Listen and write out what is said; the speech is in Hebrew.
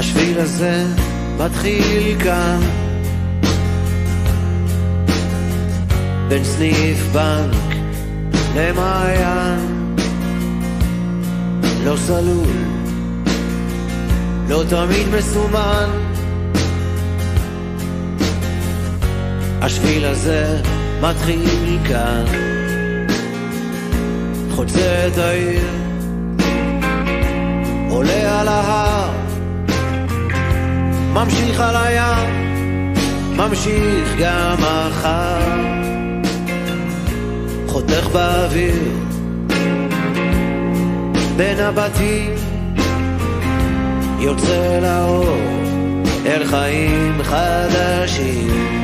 השביל הזה מתחיל כאן. בין סניף בנק למעיין. לא סלול, לא תמיד מסומן. השביל הזה מתחיל כאן חוצה את העיר ממשיך על הים ממשיך גם מחר חותך באוויר בין הבתים יוצא לאור אל חיים חדשים